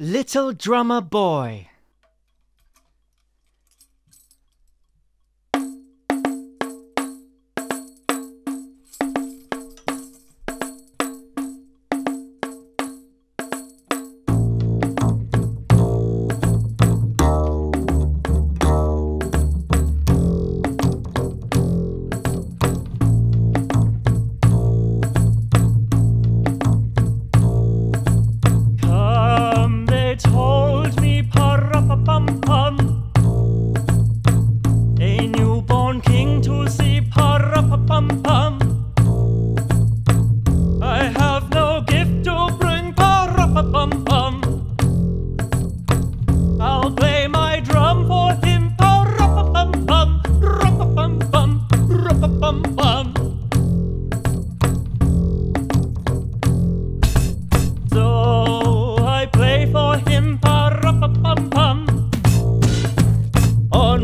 Little Drummer Boy.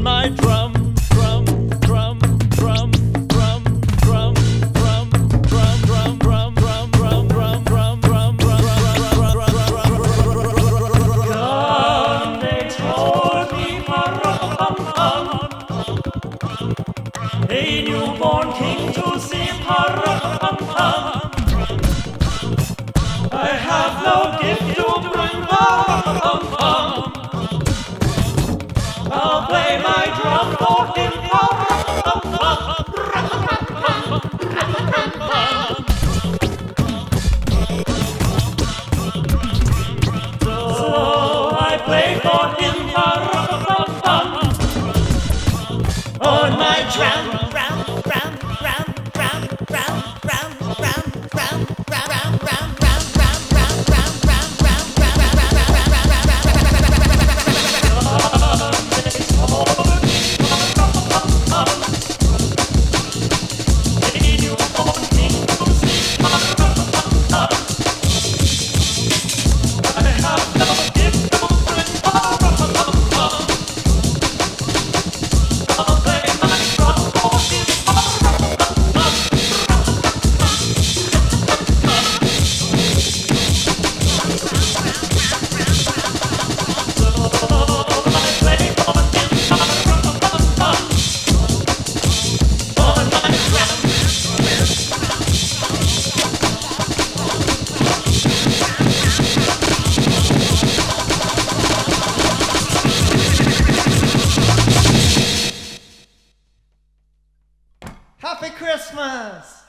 my drum. A newborn king to see Parapam. I have no gift. play for him a rum On my drum. Happy Christmas!